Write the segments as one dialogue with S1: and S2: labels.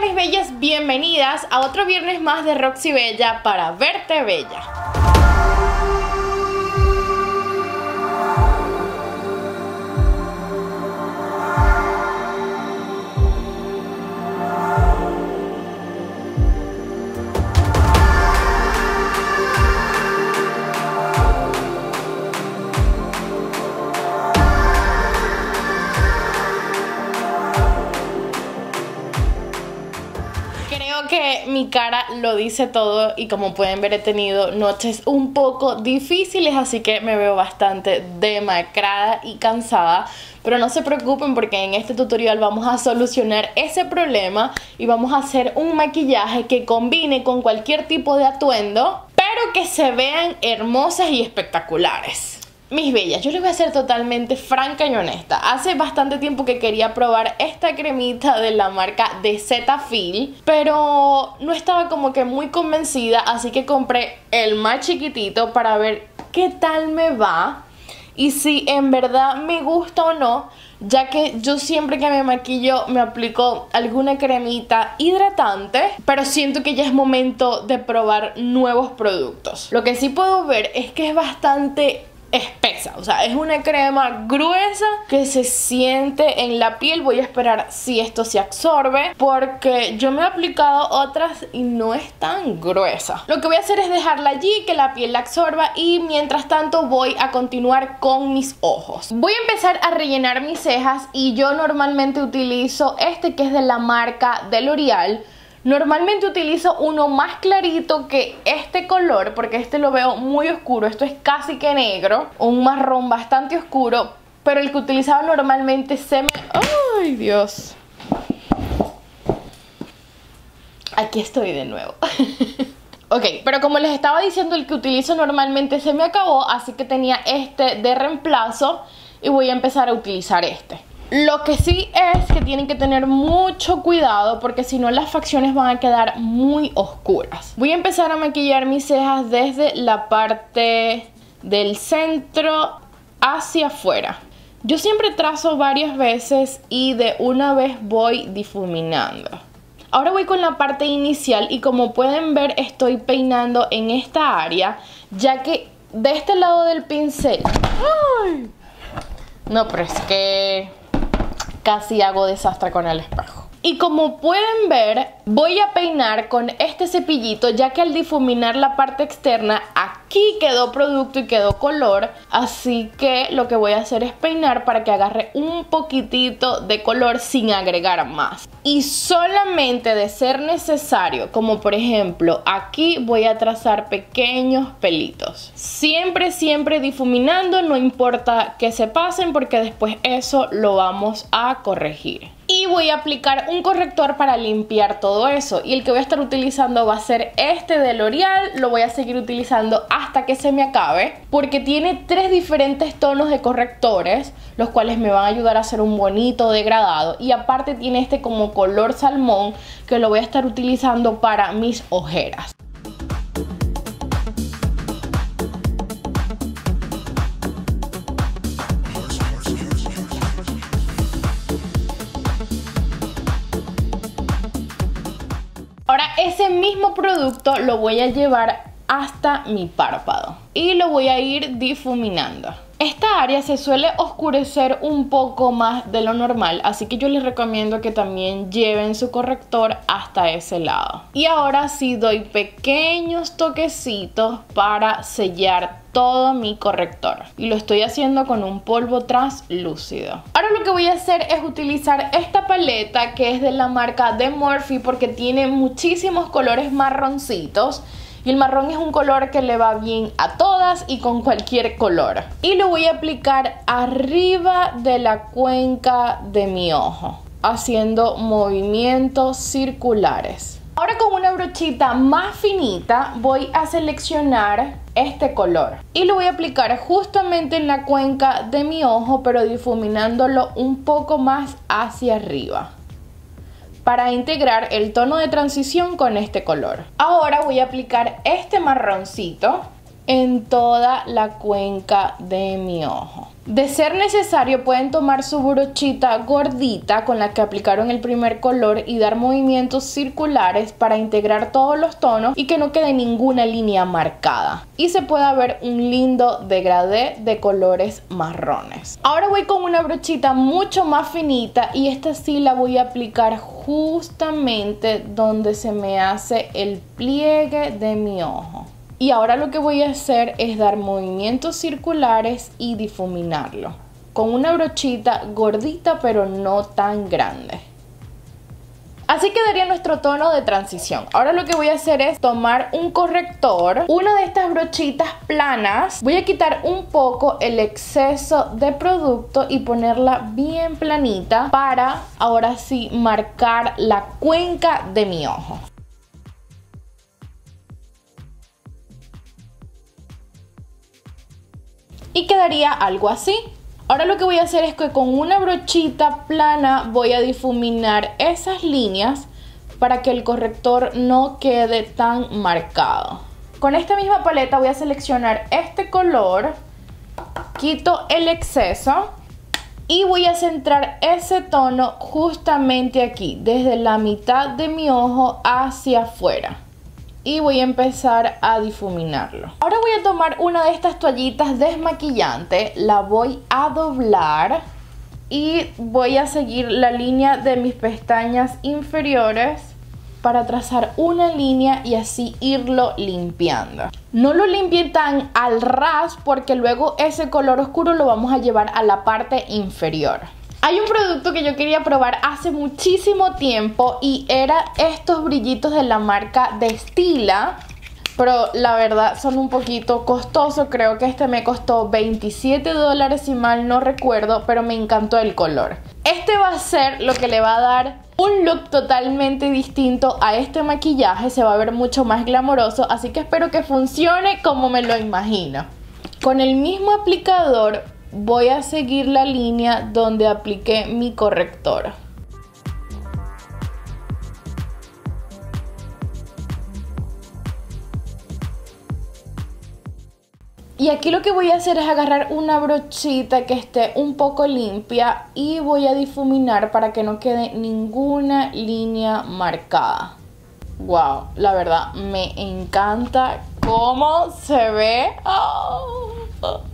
S1: mis bellas, bienvenidas a otro viernes más de Roxy Bella para verte bella. Mi cara lo dice todo y como pueden ver he tenido noches un poco difíciles, así que me veo bastante demacrada y cansada. Pero no se preocupen porque en este tutorial vamos a solucionar ese problema y vamos a hacer un maquillaje que combine con cualquier tipo de atuendo, pero que se vean hermosas y espectaculares. Mis bellas, yo les voy a ser totalmente franca y honesta. Hace bastante tiempo que quería probar esta cremita de la marca de Cetaphil, pero no estaba como que muy convencida, así que compré el más chiquitito para ver qué tal me va y si en verdad me gusta o no, ya que yo siempre que me maquillo me aplico alguna cremita hidratante, pero siento que ya es momento de probar nuevos productos. Lo que sí puedo ver es que es bastante espesa, o sea, es una crema gruesa que se siente en la piel. Voy a esperar si esto se absorbe porque yo me he aplicado otras y no es tan gruesa. Lo que voy a hacer es dejarla allí, que la piel la absorba y mientras tanto voy a continuar con mis ojos. Voy a empezar a rellenar mis cejas y yo normalmente utilizo este que es de la marca de L'Oreal Normalmente utilizo uno más clarito que este color porque este lo veo muy oscuro, esto es casi que negro, un marrón bastante oscuro, pero el que utilizaba normalmente se me... ¡Ay, Dios! Aquí estoy de nuevo. ok, pero como les estaba diciendo, el que utilizo normalmente se me acabó, así que tenía este de reemplazo y voy a empezar a utilizar este. Lo que sí es que tienen que tener mucho cuidado porque si no las facciones van a quedar muy oscuras. Voy a empezar a maquillar mis cejas desde la parte del centro hacia afuera. Yo siempre trazo varias veces y de una vez voy difuminando. Ahora voy con la parte inicial y como pueden ver estoy peinando en esta área ya que de este lado del pincel... ¡Ay! No, pero es que casi hago desastre con el espejo. Y como pueden ver, voy a peinar con este cepillito ya que al difuminar la parte externa aquí quedó producto y quedó color. Así que lo que voy a hacer es peinar para que agarre un poquitito de color sin agregar más. Y solamente de ser necesario, como por ejemplo aquí voy a trazar pequeños pelitos. Siempre, siempre difuminando, no importa que se pasen porque después eso lo vamos a corregir. Y voy a aplicar un corrector para limpiar todo eso. Y el que voy a estar utilizando va a ser este de L'Oreal. Lo voy a seguir utilizando hasta que se me acabe porque tiene tres diferentes tonos de correctores los cuales me van a ayudar a hacer un bonito degradado. Y aparte tiene este como color salmón que lo voy a estar utilizando para mis ojeras ese mismo producto lo voy a llevar hasta mi párpado y lo voy a ir difuminando. Esta área se suele oscurecer un poco más de lo normal, así que yo les recomiendo que también lleven su corrector hasta ese lado. Y ahora sí doy pequeños toquecitos para sellar todo mi corrector y lo estoy haciendo con un polvo translúcido. Ahora lo que voy a hacer es utilizar esta paleta que es de la marca de Morphe porque tiene muchísimos colores marroncitos y el marrón es un color que le va bien a todas y con cualquier color. Y lo voy a aplicar arriba de la cuenca de mi ojo, haciendo movimientos circulares. Ahora con una brochita más finita voy a seleccionar este color y lo voy a aplicar justamente en la cuenca de mi ojo pero difuminándolo un poco más hacia arriba para integrar el tono de transición con este color. Ahora voy a aplicar este marroncito en toda la cuenca de mi ojo. De ser necesario pueden tomar su brochita gordita con la que aplicaron el primer color y dar movimientos circulares para integrar todos los tonos y que no quede ninguna línea marcada y se pueda ver un lindo degradé de colores marrones. Ahora voy con una brochita mucho más finita y esta sí la voy a aplicar justamente donde se me hace el pliegue de mi ojo. Y ahora lo que voy a hacer es dar movimientos circulares y difuminarlo. Con una brochita gordita pero no tan grande. Así quedaría nuestro tono de transición. Ahora lo que voy a hacer es tomar un corrector, una de estas brochitas planas. Voy a quitar un poco el exceso de producto y ponerla bien planita para ahora sí marcar la cuenca de mi ojo. Y quedaría algo así. Ahora lo que voy a hacer es que con una brochita plana voy a difuminar esas líneas para que el corrector no quede tan marcado. Con esta misma paleta voy a seleccionar este color, quito el exceso y voy a centrar ese tono justamente aquí, desde la mitad de mi ojo hacia afuera y voy a empezar a difuminarlo. Ahora voy a tomar una de estas toallitas desmaquillante, la voy a doblar y voy a seguir la línea de mis pestañas inferiores para trazar una línea y así irlo limpiando. No lo limpie tan al ras porque luego ese color oscuro lo vamos a llevar a la parte inferior. Hay un producto que yo quería probar hace muchísimo tiempo y era estos brillitos de la marca Destila. Pero la verdad son un poquito costosos, creo que este me costó 27 dólares si mal no recuerdo, pero me encantó el color. Este va a ser lo que le va a dar un look totalmente distinto a este maquillaje, se va a ver mucho más glamoroso, así que espero que funcione como me lo imagino. Con el mismo aplicador voy a seguir la línea donde apliqué mi corrector. Y aquí lo que voy a hacer es agarrar una brochita que esté un poco limpia y voy a difuminar para que no quede ninguna línea marcada. Wow, la verdad me encanta cómo se ve. Oh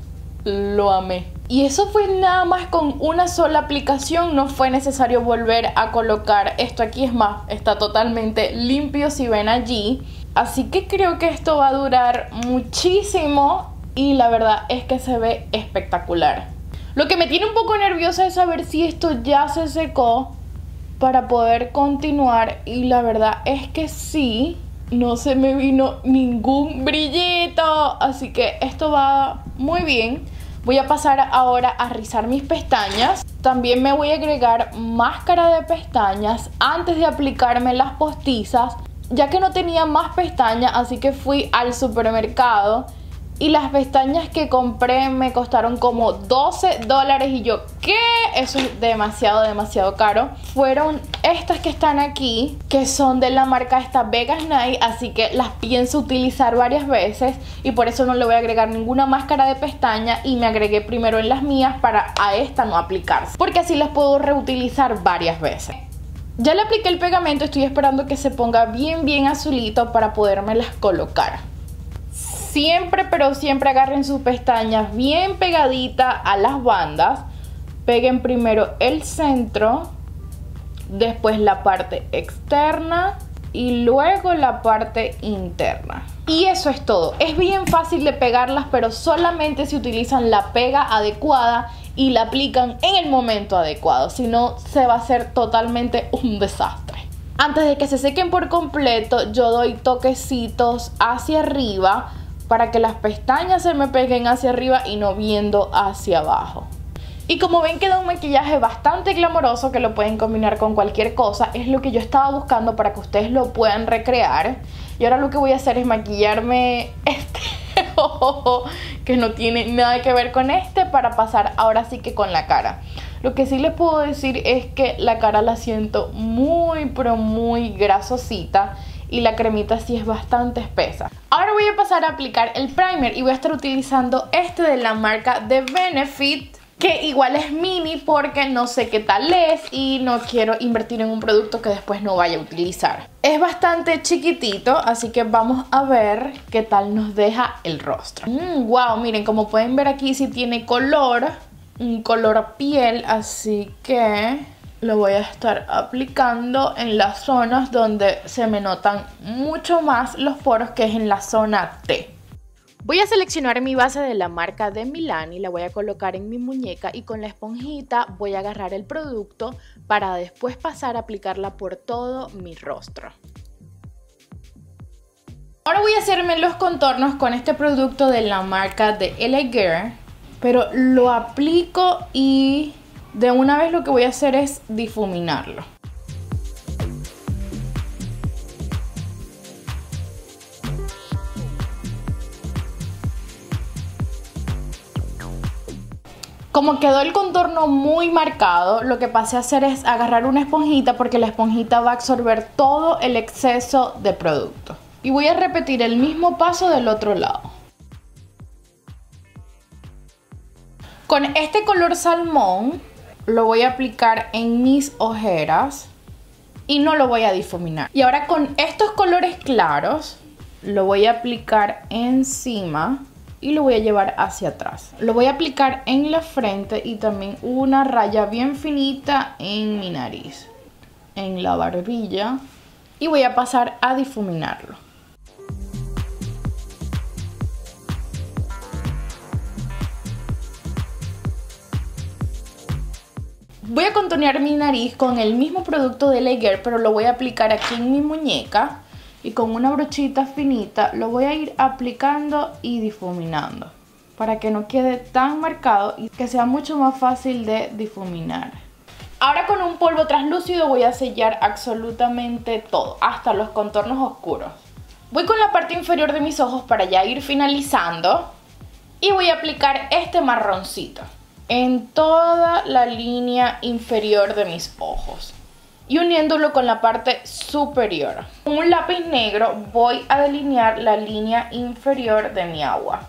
S1: lo amé. Y eso fue nada más con una sola aplicación, no fue necesario volver a colocar esto aquí, es más, está totalmente limpio si ven allí. Así que creo que esto va a durar muchísimo y la verdad es que se ve espectacular. Lo que me tiene un poco nerviosa es saber si esto ya se secó para poder continuar y la verdad es que sí, no se me vino ningún brillito, así que esto va muy bien. Voy a pasar ahora a rizar mis pestañas. También me voy a agregar máscara de pestañas antes de aplicarme las postizas, ya que no tenía más pestañas, así que fui al supermercado y las pestañas que compré me costaron como 12 dólares y yo, ¿qué? Eso es demasiado, demasiado caro. Fueron estas que están aquí, que son de la marca esta Vegas Night, así que las pienso utilizar varias veces y por eso no le voy a agregar ninguna máscara de pestaña y me agregué primero en las mías para a esta no aplicarse, porque así las puedo reutilizar varias veces. Ya le apliqué el pegamento, estoy esperando que se ponga bien bien azulito para podérmelas colocar siempre, pero siempre agarren sus pestañas bien pegaditas a las bandas. Peguen primero el centro, después la parte externa y luego la parte interna. Y eso es todo. Es bien fácil de pegarlas, pero solamente si utilizan la pega adecuada y la aplican en el momento adecuado. Si no, se va a hacer totalmente un desastre. Antes de que se sequen por completo, yo doy toquecitos hacia arriba para que las pestañas se me peguen hacia arriba y no viendo hacia abajo. Y como ven queda un maquillaje bastante glamoroso que lo pueden combinar con cualquier cosa, es lo que yo estaba buscando para que ustedes lo puedan recrear. Y ahora lo que voy a hacer es maquillarme este ojo que no tiene nada que ver con este para pasar ahora sí que con la cara. Lo que sí les puedo decir es que la cara la siento muy pero muy grasosita y la cremita sí es bastante espesa. Ahora voy a pasar a aplicar el primer y voy a estar utilizando este de la marca de Benefit que igual es mini porque no sé qué tal es y no quiero invertir en un producto que después no vaya a utilizar. Es bastante chiquitito, así que vamos a ver qué tal nos deja el rostro. wow, mm, miren, como pueden ver aquí sí tiene color, un color piel, así que lo voy a estar aplicando en las zonas donde se me notan mucho más los poros, que es en la zona T. Voy a seleccionar mi base de la marca de Milán y la voy a colocar en mi muñeca y con la esponjita voy a agarrar el producto para después pasar a aplicarla por todo mi rostro. Ahora voy a hacerme los contornos con este producto de la marca de LA pero lo aplico y de una vez lo que voy a hacer es difuminarlo. Como quedó el contorno muy marcado, lo que pasé a hacer es agarrar una esponjita porque la esponjita va a absorber todo el exceso de producto. Y voy a repetir el mismo paso del otro lado. Con este color salmón lo voy a aplicar en mis ojeras y no lo voy a difuminar. Y ahora con estos colores claros lo voy a aplicar encima y lo voy a llevar hacia atrás. Lo voy a aplicar en la frente y también una raya bien finita en mi nariz, en la barbilla y voy a pasar a difuminarlo. Voy a contornear mi nariz con el mismo producto de Lager, pero lo voy a aplicar aquí en mi muñeca y con una brochita finita lo voy a ir aplicando y difuminando para que no quede tan marcado y que sea mucho más fácil de difuminar. Ahora con un polvo translúcido voy a sellar absolutamente todo, hasta los contornos oscuros. Voy con la parte inferior de mis ojos para ya ir finalizando y voy a aplicar este marroncito en toda la línea inferior de mis ojos y uniéndolo con la parte superior. Con un lápiz negro voy a delinear la línea inferior de mi agua.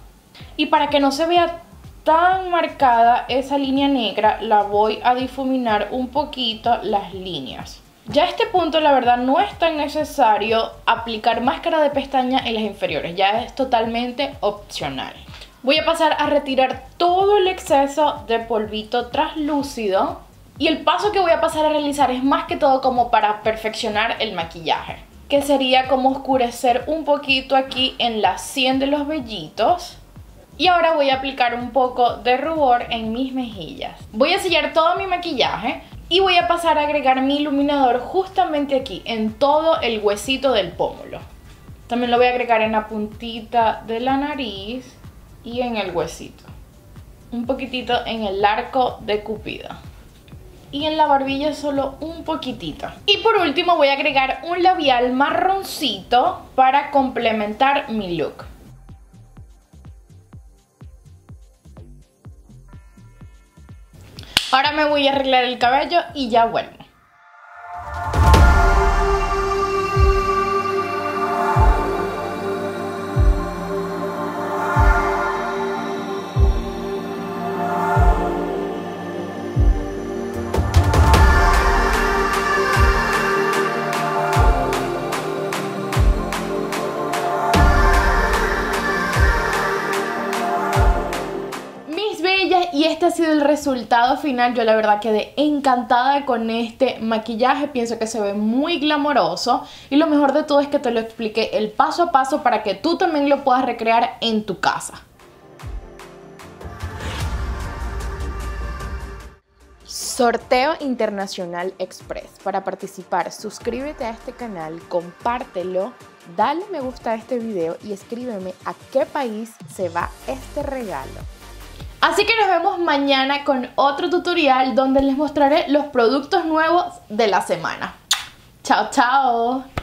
S1: Y para que no se vea tan marcada esa línea negra, la voy a difuminar un poquito las líneas. Ya a este punto la verdad no es tan necesario aplicar máscara de pestaña en las inferiores, ya es totalmente opcional. Voy a pasar a retirar todo el exceso de polvito translúcido y el paso que voy a pasar a realizar es más que todo como para perfeccionar el maquillaje. Que sería como oscurecer un poquito aquí en la sien de los vellitos. Y ahora voy a aplicar un poco de rubor en mis mejillas. Voy a sellar todo mi maquillaje y voy a pasar a agregar mi iluminador justamente aquí, en todo el huesito del pómulo. También lo voy a agregar en la puntita de la nariz y en el huesito. Un poquitito en el arco de cupido y en la barbilla solo un poquitito. Y por último voy a agregar un labial marroncito para complementar mi look. Ahora me voy a arreglar el cabello y ya vuelvo. El resultado final. Yo la verdad quedé encantada con este maquillaje. Pienso que se ve muy glamoroso. Y lo mejor de todo es que te lo expliqué el paso a paso para que tú también lo puedas recrear en tu casa. Sorteo Internacional Express. Para participar, suscríbete a este canal, compártelo, dale me gusta a este video y escríbeme a qué país se va este regalo. Así que nos vemos mañana con otro tutorial donde les mostraré los productos nuevos de la semana. Chao, chao.